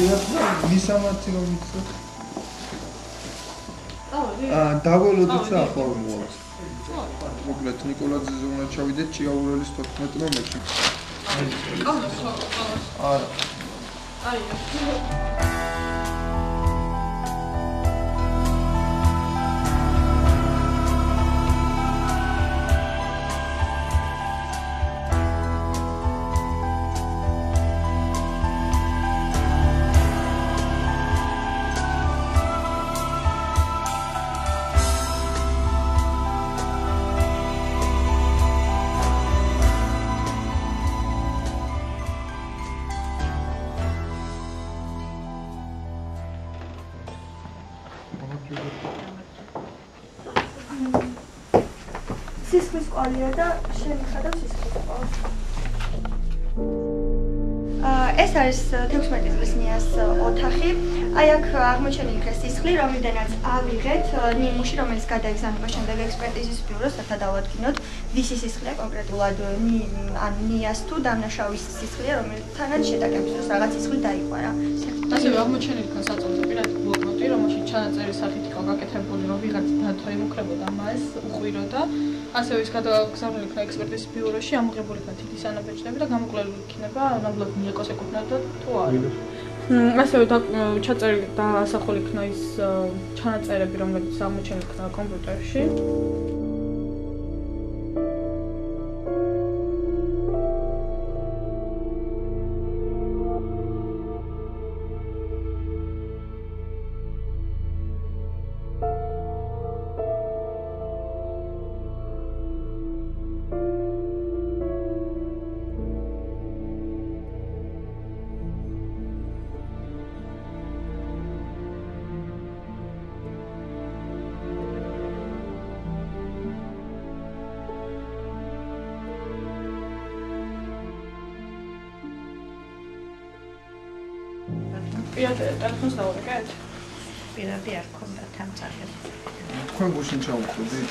ვიდევართ და მისამართი რომ ვიცოთ. აა დაველოდეთ რა ახლა მოვალთ. მოკლედ ნიკოლაძეზე უნდა ჩავიდეთ ჭიაურელის 14 ნომერში. არა. არა. სისხლის ყოლია და შემიხადავ სისხლის ყოლს. აა ეს არის 16 წლის ნიას ოთახი. აი აქ აღმოჩენილი იქნა სისხლი, რომლიდანაც ავიღეთ ნიმუში, რომელიც გადაეგზავნება შემდეგ ექსპერტიზის ბიუროს, რათა დავადგინოთ, ვისი სისხლია კონკრეტულად ან ნიას თუ დამნაშავის სისხლია, რომელთანაც შეტაკების დროს რაღაც სისხლი დაიყვარა. ასევე აღმოჩენილი იქნა საწოლზე პირად ბლოკნოტი, რომელშიც ჩანაწერი სახით იყო გაკეთებული, რომ ვიღაც დათო იმუქრებოდა მას, უყვიროდა. ასევე ის გადაგზავნილი იქნა ექსპერტის ბიუროში, ამოღებული იქნა თითის ანაბეჭდები და გამოკვლეული იქნება, ნაბლად მიეკოს ეკუთვნოდა თუ არა. ასევე ჩაწერილი და ასახული იქნა ის ჩანაწერები, რომლებიც აღმოჩენილი იქნა კომპიუტერში. პირადად ტელეფონს დავურეკეთ? პირადად არ ქონდა თანცაღი. თქვენ გუშინ ჩავუხდით?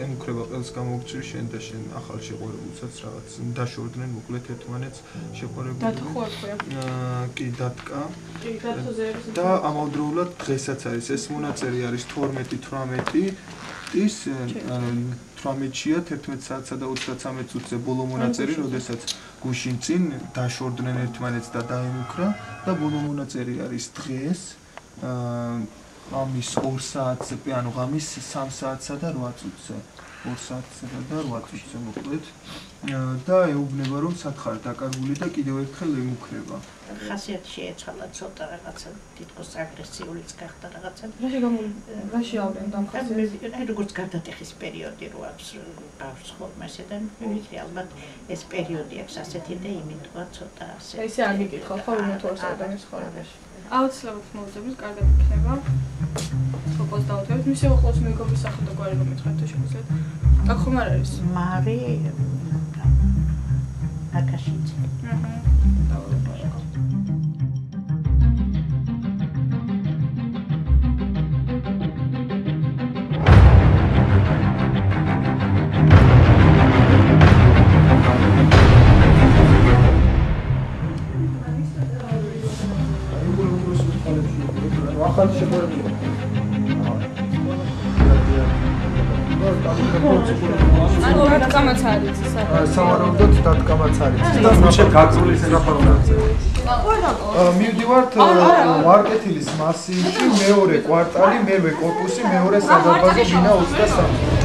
ემუქრება ყველს გამოგჭირ შენ და შენ ახალ შეყვარებულსაც რაღაც დაშორდნენ მოკლედ ერთმანეთს შეყვარებული. დათხოვა თქვია. აა კი დათკა. კი დათოზე არის. და ამავდროულად დღესაც არის ეს მონაწერი არის 12-18 ის 18-ია 11 საათსა და 33 წუთზე ბოლო მონაწერი, როდესაც გუშინ წინ დაშორდნენ ერთმანეთს და დაემუქრა და ბოლო მონაწერი არის დღეს აა ამის 2 საათზე, ანუ ღამის 3 საათსა და 8 წუთზე. 2 საათსა და 8 წუთზე მოკლედ. და ეუბნება რომ სათხარ დაკარგული და კიდევ ერთხელ ემუქრება. ხასიათი შეეცვალა ცოტა რაღაცა თითქოს აგრესიულიც გახდა რაღაცა. რაში გამო რაში ავრენ დამხასიათებს? აი როგორც გარდატეხის პერიოდი რო აქვს ბავშვს ხორმასე და ვიცი ალბათ ეს პერიოდი აქვს ასეთი და იმითქვა ცოტა ასე. ესე არ გიკითხავ ხო რომ თუ ასე ადამიანის ხორებაში. აუცილებლად მოუწევს კარგად იქნება. ფოკუს დაუთავეთ. მისე ხოლმე მეგობრის სახე და გვარი რომ მითხრათ თუ შემიძლიათ. აქ ხომ არ არის? მარი აკაშიძე. აჰა. ახალი დადგამაც არის საკმაოდ სავარაუდოდ დადგამაც არის. და ნახე გაგზავლის რაფორმებზე მივდივართ მარკეტილის მასივში მეორე კვარტალი მერვე კორპუსი მეორე სადარბაზო ბინა 23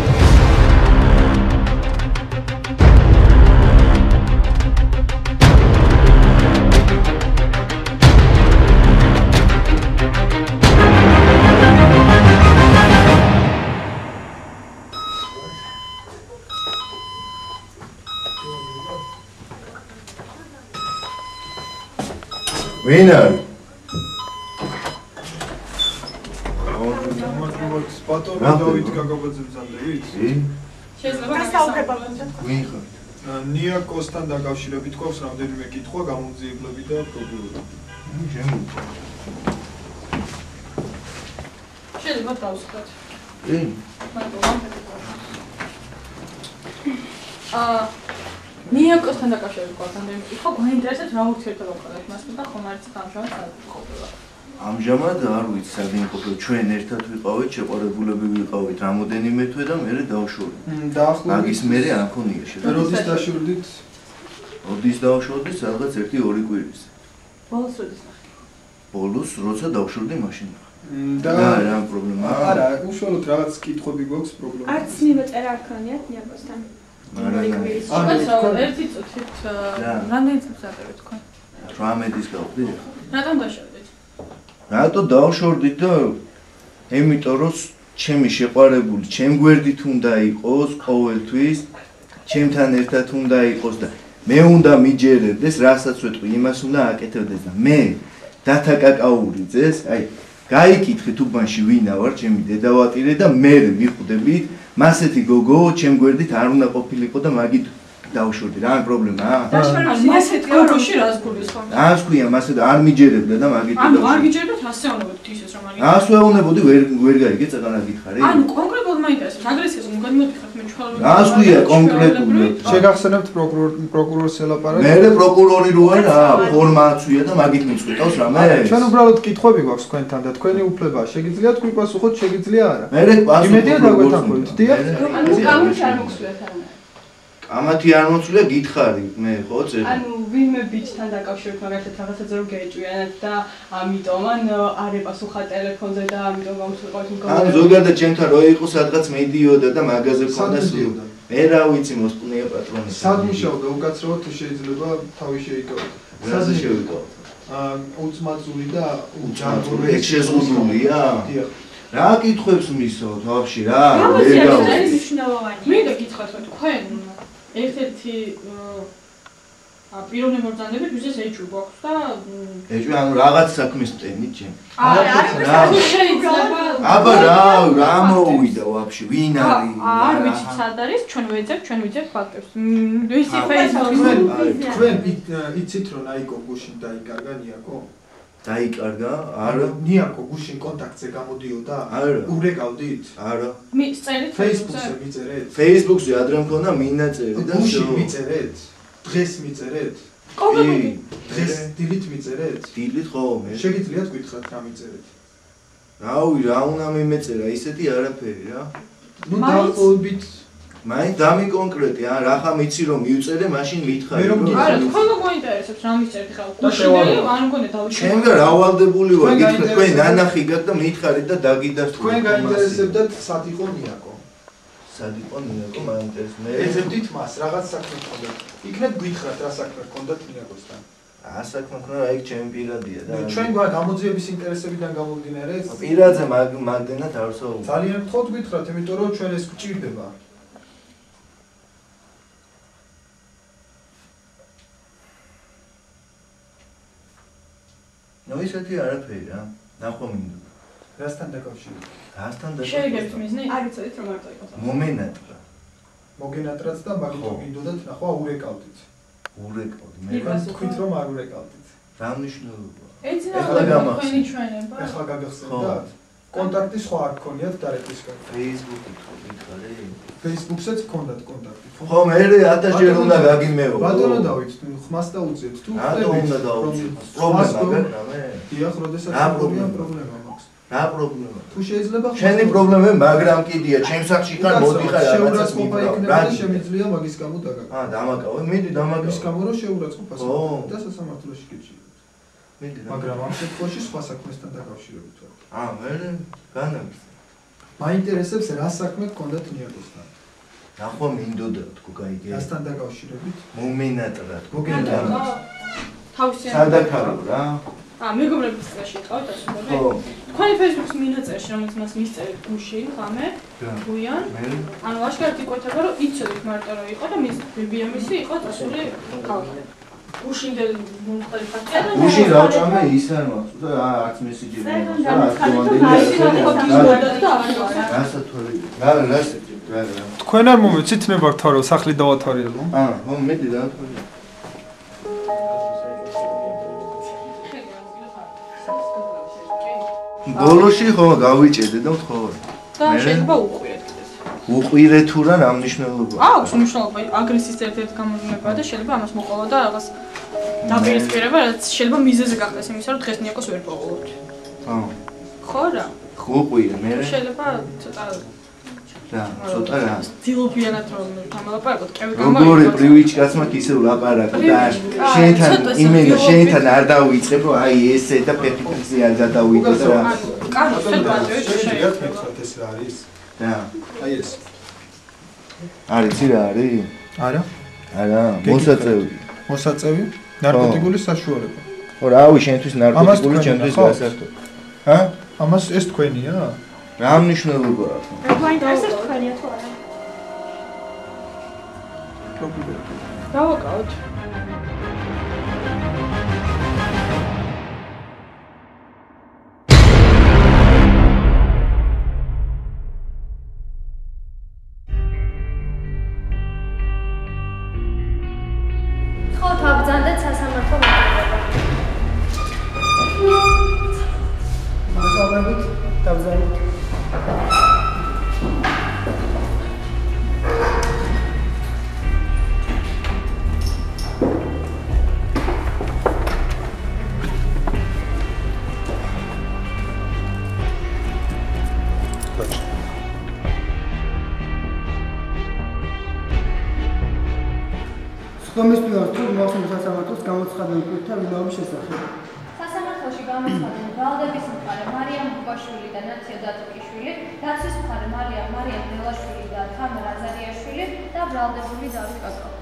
ვინ არის? პატორი დავით გაგაბაძე ბრძანდებით? შეიძლება გასაუბრება უნდა ვინ ხარ? ნია კოსთან დაკავშირებით გვაქვს რამდენიმე კითხვა გამოძიებლები და პრობლემები. ნუ ჩემი. შეიძლება დავსხოთ. ვინ? მარტო აა ნიაკოსთან დაკავშირებით გვაქვს ამდენი ხო გვაინტერესებს რა ურთიერთობა გქონდათ მასთან და ხომ არის ამჟამად საქმე ამჟამად არ ვიცი სად იმყოფე ჩვენ ერთად ვიყავით შეყარებულები ვიყავით რამოდენიმე თვე და მე დავშორდი დაახლოებით მაგის მერე არ მქონია შედეგი როდის დაშურდით როდის დავშორდი სადღაც 1-2 კვირის. ბოლოს როდის ნახე. ბოლოს როცა დავშორდი მაშინ მ, და რა პრობლემა? არა უშუალოდ რაღაც კითხვები გვაქვს პრობლემა არც მივეწერა არ ქონიათ ნიაკოსთან. თქვენ- ერთი წუთით რა. რამდენი წუთს ატარებთ თქვენ 18-ის გავხდი რატომ დაშავდით რატო დავშორდით და ემიტომ რომ ჩემი შეყარებული ჩემ გვერდით უნდა იყოს ყოველთვის ჩემთან ერთად უნდა იყოს და მე უნდა მიჯერებდეს რასაც ვეტყვი იმას უნდა აკეთებდეს და მე დათა კაკაურიძეს აი გაიკითხეთ უბანში ვინა ვარ ჩემი დედავატირე და მე მიხვდებით მასეთი გოგო ჩემ გვერდით არ უნდა ყოფილიყო და მაგით დავშორდი რა პრობლემაა ანუ მასეთ გოგოში რას გულისხმობ? რას ქვია მასე და არ მიჯერებდა და მაგით ანუ არ გიჯერდათ ასე უნდათ ისეს რომ არ რას ვეუბნებოდი ვერ ვერ გაიგე წაგანა გითხარი. ანუ კონკრეტულად მაინტერესებს აგრესიას რომ გადმოდიხართ მე ჩვეულებრივ რას ქვია კონკრეტულად? შეგახსენებთ პროკურორ პროკურორს ელაპარაკ მე პროკურორი რო არა ფორმაცია და მაგით მიწვიტავს რა მე ჩვენ უბრალოდ კითხვები გვაქვს თქვენთან და თქვენი უფლებაა შეგიძლიათ გვიპასუხოთ შეგიძლია არა? მე პასუხი იმედია დაგვეთანხმებით დიახ? ანუ კამათი არ მოგსვლათ არა კამათი არ მოცულია გითხარი მე ხო წერე ანუ ვინმე ბიჭთან დაკავშირებით მაგალითად რაღაცაზე რომ გეჭვიანათ და ამიტომ ან არ ეპასუხა ტელეფონზე და ამიტომ გამოსულიყავით ან მგონი ზოგადად ჩემთან რო იყო სადღაც მედიოდა და მაგაზე სად ქონდა მიდიოდა? მე რა ვიცი მოსპუნია პატრონი სად მუშაობდა? უკაცრავად თუ შეიძლება თავი შეიკავოთ საზე შევიკავ აა უცმაწული და უჯანმური ეგ შეზღუდულია დიახ. რა კითხებს მისოთ ვაფშე რა? გავიგე არის მნიშვნელოვანი. მე და გითხრათ რომ თქვენ ერთ-ერთი ა პიროვნები მორწანდებით ვისაც ეჭვი გვაქვს და ეჭვი ანუ რაღაც საქმის ტემით ჩემ არ რა? არის შეიძლება აბა რა რა მოვიდა ვაფშე ვინ არის არ ვიცი სად არის ჩვენ ვეძებ ჩვენ ვიძებ ფაქტებს ვისი აა, ფეისბუქი თქვენ აი, თქვენ იცით რომ ნაიკო გუშინ დაიკარგა ნიაკო დაიკარგა, არა. ნიაკო გუშინ კონტაქტზე გამოდიოდა. არა. ურეკავდით? არა. მიწერეთ Facebook-ზე მიწერეთ? Facebook-ზე ადრე მქონდა მინაწერი და გუშინ მიწერეთ? დღეს მიწერეთ? კომპლიმენტი. დღეს დილით მიწერეთ? დილით ხო, მე. შეგიძლიათ გითხრათ რა მიწერეთ? რავი, რა უნდა მიმეწერა, ისეთი არაფერი რა. ну დაყოლებით მაინც დამი კონკრეტი ა რახა მიცი რომ მივწერე მაშინ მითხარი მე რომ არა თქვენ რომ მოინტერესებს რა მიწერთ ხა. და შევალე. არ მგონია დავიწყო. ჩემგა რავალდებული ვარ თქვენ გითხრათ თქვენ ნანახი გაკ და მითხარით და დაგიდასტურეთ თქვენ გაინტერესებდათ სად იყო ნიაკო. სად იყო ნიაკო მაინტერეს მე ეძებდით მას რაღაც საქმე გქონდათ იქნებ გითხრათ რა საქმე გქონდათ ნიაკოსთან. ასაკ მქონდა რა იქ ჩემი პირადია და ჩვენ გვა გამოძიების ინტერესებიდან გამომდინარე პირადზე მაგ მაგდენად არ ვსაუბრობ ძალიან გთხოვთ გითხრათ იმიტომ რომ ჩვენ ეს გჭირდება ნუ ისეთი არაფერი რა ნახო მინდოდა რასთან დაკავშირებით რასთან შეიძლება მიზნი? არ იცოდით რომ არ წაიყოს მომენატრა. მოგენატრაც და მაგით ხო. გინდოდათ ნახვა ურეკავდით ურეკავდი მე იქ- თქვენ იპასუხა. თქვით რომ არ ურეკავდით რა მნიშვნელობა? ეხლა გამახსენე. თქვენი ჩვენება. ეხლა გაგახსენდათ კონტაქტი სხვა არ გქონიათ დარეკისგან Facebook-ი ხო მითხარი Facebook-საც გქონდათ კონტაქტი ხო? მე ათასჯერ უნდა გაგიმეო. ბატონო დავით ხმას დაუძიეთ თუ რატო ხდებით, უნდა ხმას პრობლემა გაკრა მე დიახ როდესაც რა პრობლემა პრობლემა? პრობლემა მაქვს. რა პრობლემა? თუ შეიძლება დაუწიოთ. პრობლემები მაგრამ კიდია ჩემ სახში ხარ მოდიხარ რაღაცას იქნება და შემიძლია მაგის გამო დაგაკეთო აა დამაკავე მიდი ის დამაკავე გამო რომ შეურაცხყოფას და სასამართლოში მიდი მაგრამ ამ შემთხვევაში სხვა საქმესთან დაკავშირებით ვარ. აა მე განაგზ მაინტერესებს რა საქმე გქონდათ ნიაკოსთან ნახო მინდოდა თქო გაიგე. რასთან დაკავშირებით? მომენატრა თქო მოგენატრა. თავისი სადაკარო რა. ა მეგობრების წრეში იყავთ ასე ხო. მოგე თქვენი Facebook-ის მინაწერში რომელიც მას მისწერეთ გუშინ ხამე გუიან ანუ ვაშკარად იკვეთება რომ იცოდით მარტო რომ იყო და მის ბიბიამისი იყო წასული ქალაქი გუშინდელ მომხდარი ფაქტია და გუშინ დავჭამე ის არ მაქვს და არც მესიჯი წერენ არ განაცხადეთ, რომ გასათვალი რა რა რა რა თქვენ არ მომეცით ნებართ თარო სახლი დავათვალიერო. აა ხო მეტი დაათვალე ბოლოში ხო გავიჭედე და მთხოვე და მე? შეიძლება კიდეც უყვირე თუ რა რა მნიშვნელობა აქვს მნიშვნელობა აგრესიის ერთ-ერთი გამოვლენაა და შეიძლება ამას მოყოლა და რაღაც დაპირისპირება რაც შეიძლება მიზეზი გახდეს იმისა რომ დღეს ნიაკოს ვერ პოულობთ ხო ხო რა? უყვირე მე შეიძლება ცოტა რა ცოტა რა. დილობიანად რომ თამალაპარაკოთ კევი როგორი პრივიჩკაც მაქვს ისე ვლაპარაკო და შენთან იმენა შენთან არ დავიწყებ რომ აი ესე და პერფექტზე არ გადავიდე და რა კარგი შეიძლება შეიძლება ეს რა არის რა? აი ეს. არის რა არის? არა. არა მოსაწევი. მოსაწევი ნარკოტიკული საშუალება. ხო რავი შენთვის ნარკოტიკული ჩემთვის გასართო ჰა? ამას ეს თქვენია. რა მნიშვნელობა აქვს? გვაინტერესებს თქვენია თუ არა? დავაკავოთ მოგზაურობით დავზარდეთ. სხდომის მიერ თუ მოხსნილ სასამართლოს გამოცხადნენ კურთა ვინაობის შესახებ. სასამართლოში გამოცხადნენ ვალდების მხარე ბუკვაშვილი და ნაცია დათუკიშვილი, დაცვის მხარე მარია მარიამ დელაშვილი და თამარ აზარიაშვილი და ბრალდებული დავით კაკალაძე.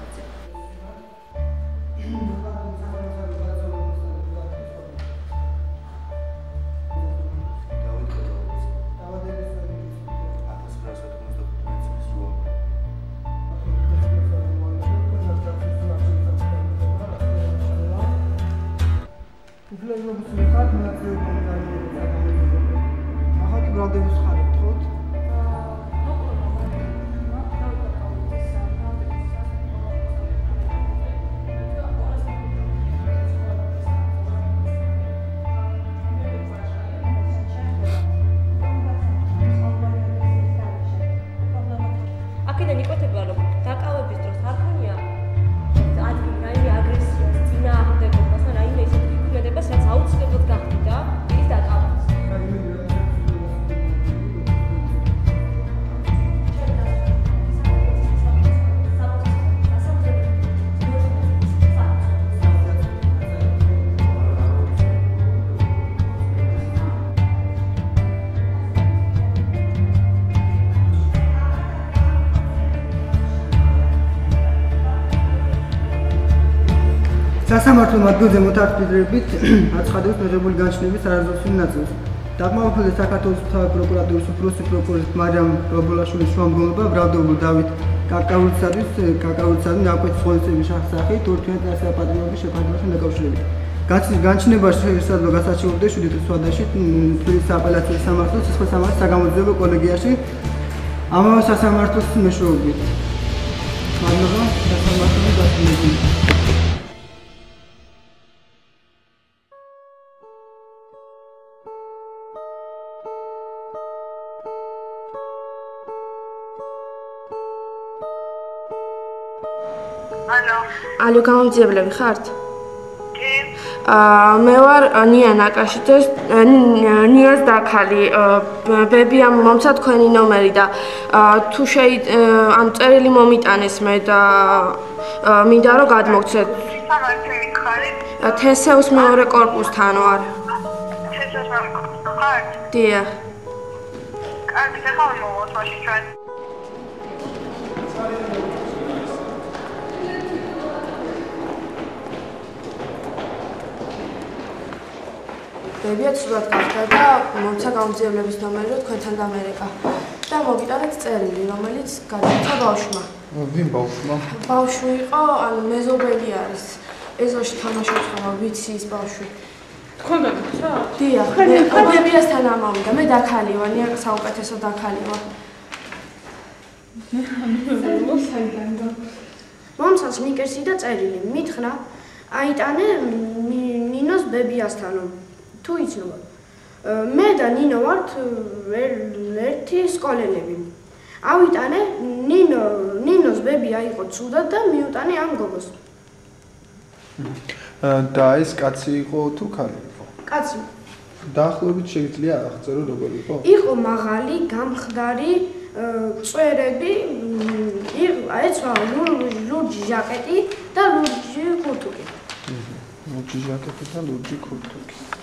სასამართლო ადგილზე მოთარგმნებით აცხადებს მიღებული განჩნების არაზუსტი ნაწილს. დაგმაოფლე საქართველოს მთავარ პროკურატურის უფროსი პროკურორი მარიამ რობოლაშვილის შუამდგომლობა ბრალდებული დავით კაკაურიცაძის კაკაურიცაძის ნაკვეთის ხოლმწების შესახებ თურქეთის საპატრიოტის შეფარდებასთან დაკავშირებით. განჩ- განჩნებაში შესაძლო გასაჩივრდა 7 წლის ვადაში თბილისის აპელაციურ სამართლოს სისხლის სამართლის საგამოძიებო კოლეგიაში ამავე სასამართლოს მეშვეობით. მადლობა სასამართლოს დასრულებული. ალო. ალო, გამომძიებლები ხართ? კი. აა მე ვარ ნია ნაკაშიძეს ნიას დაქალი ბებია მომცა თქვენი ნომერი და თუ შეი ამ წერილი მომიტანეს მე და მინდა რომ გადმოგცეთ. თესეუს მეორე корпуსთან ვარ. თესეუს მეორე корпуსთან ხართ? დიახ. კარგი, ახლა მოვალთ მაშინ ჩვენ. ბებია ცუდად გახდა და მომცა გამომძიებლების ნომერი რომ თქვენთან დამერეკა და მოგიტანეთ წერილი რომელიც გადაცა ბავშვმა. ვინ ბავშვმა? ბავშვი იყო, ანუ მეზობელი არის. ეზოში თამაშობს ხოლმე ვიცი ის ბავშვი. თქვენ გაგიცა? დიახ, მე ბებიასთან ამავიდა, მე დაქალი ვარ, ნია საუკეთესო დაქალი ვარ. მომცას მიკერსი და წერილი, მითხრა, აიტანე ნი- ნინოს ბებიასთანო. თუ იცნობა. მე და ნინო ვართ ერთი სკოლელები. ავიტანე ნინო ნინოს ბები აიყო ცუდად და მიუტანე ამ გოგოს. და ეს კაცი იყო თუ ქალი იყო? კაცი. დაახლოებით შეიძლება აღწერო როგორი იყო? იყო მაღალი, გამხდარი, წვერები, აეცვა ლურჯი ჟაკეტი და ლურჯი ქურთუკი. ლურჯი ჟაკეტი და ლურჯი ქურთუკი.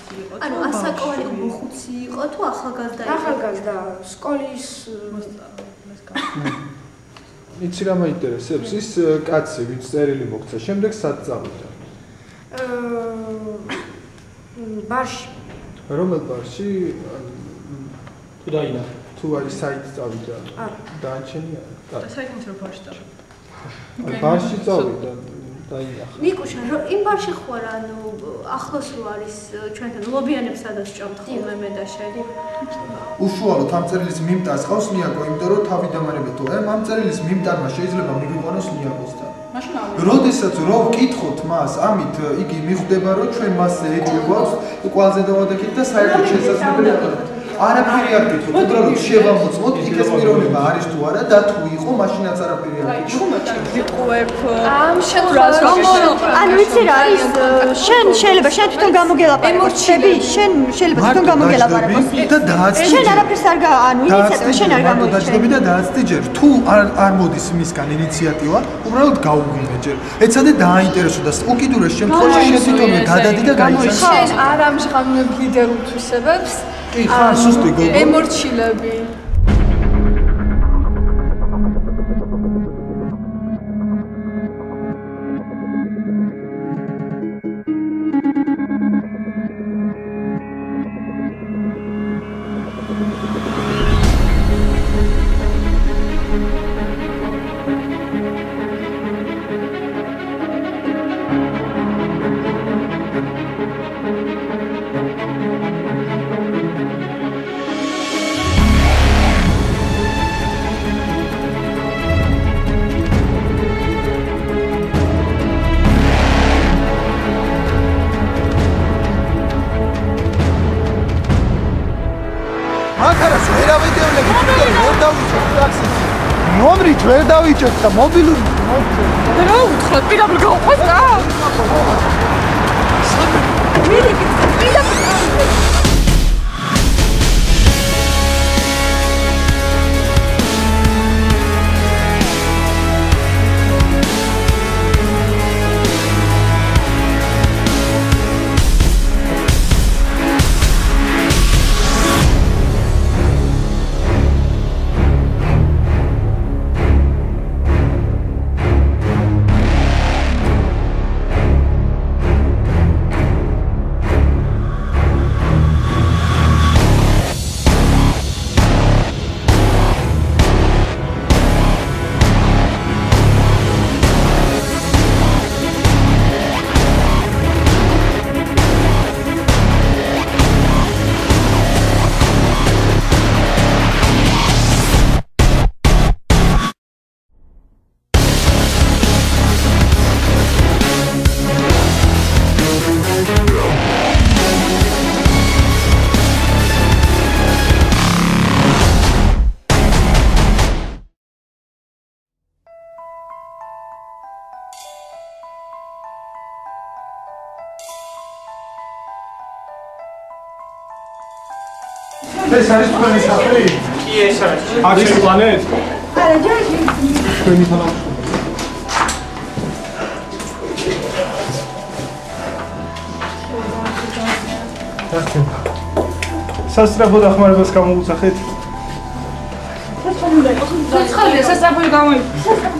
ანუ ასაკოვანი მოხუცი იყო თუ ახალგაზრდა იყო? ახალგაზრდა, სკოლის იცი რა მაინტერესებს ის კაცი ვინც წერილი მოგცა შემდეგ სად წავიდა? აა ბარში. რომელ ბარში? თუ დაინა. თუ არის საით წავიდა? არა. დაანჩენია? საერთოდ ბარში წავიდა. ბარში წავიდა. დაინახა. ნიკუშა, იმ ბარში ხო არა, ანუ ახლოს რო არის ჩვენთან ლობიანებს სადაც ჭამთ ხოლმე მე და შენი. უშუალოდ ამ წერილის მიმტარს ყავს ნიაკო, იმიტომ რომ თავი დამარებეთ თუ ამ ამ წერილის მიმტარმა შეიძლება მიგვიყვანოს ნიაკოსთან. როდესაც რო ვკითხოთ მას, ამით იგი მიხვდება რომ ჩვენ მასზე ეჭვი გვაქვს, ყველაზე დავადექით და საერთოდ შესაძლებელია არაფერი არ გითხოთ, უბრალოდ შევამოწმოთ, ეს პიროვნება არის თუ არა და თუ იყო, მაშინაც არაფერი არ ჩუმაჭი ვიყუებ ამ შემთხვევაში ანუ ვიცი რა არის შენ შეიძლება შენ თვითონ გამოგელაპარაკოს შენ შეიძლება თვითონ გამოგელაპარაკოს და დააცდი შენ არაფერს არ ანუ ინიციატივა შენ არ გამოიჩინე და დააცდი ჯერ. თუ არ არ მოდის მისგან ინიციატივა უბრალოდ გაუგინე ჯერ. ეცადე დააინტერესო და უკიდურეს შემთხვევაში შენ თვითონვე გადადი და გაიცანე შენ არ ამჟღავნებ ლიდერულ თვისებებს კი ხარ სუსტი გოგო. ემორჩილები ვერ დავიჭოთ და ეს არის თქვენი სახლი? კი ეს არის. აქ შეყვანეთ? არა ჯერ თქვენი თანახმად. სასწრაფო დახმარებას გამოუცხეთ. ცოცხალია სასწრაფო გამოიწვია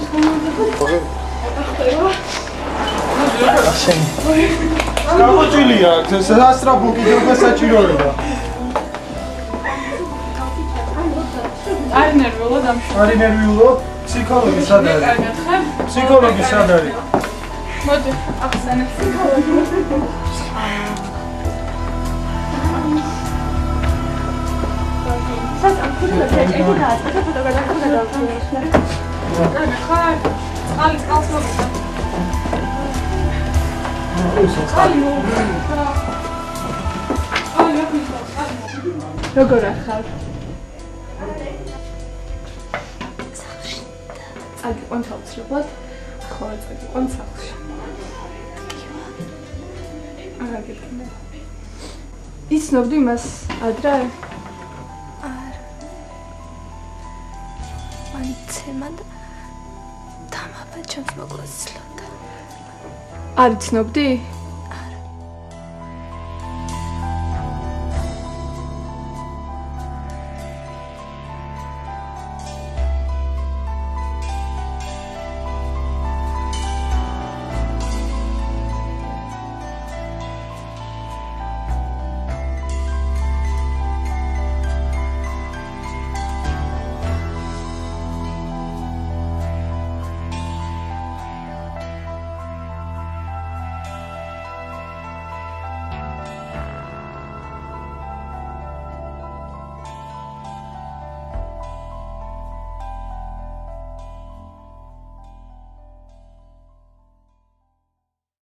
გამოჭილია სასწრაფო კიდევ საჭიროება. დამშვი არი ნერვიულო? ფსიქოლოგი სად არის? ფსიქოლოგი სად არის? მოდი ახსენე ფსიქოლოგი ხარ წყალი წყალს მოგდა წყალი მოგდა წყალი აღნიშნავს წყალი როგორ ახარ წაგიყვან თავცრებლად. ახლა წაგიყვან სახლში. არა გიქნა. იცნობდი მას ადრე? არ. მან ცემა და დამაბა ჩემს მოკლეს სლოდა. არ იცნობდი?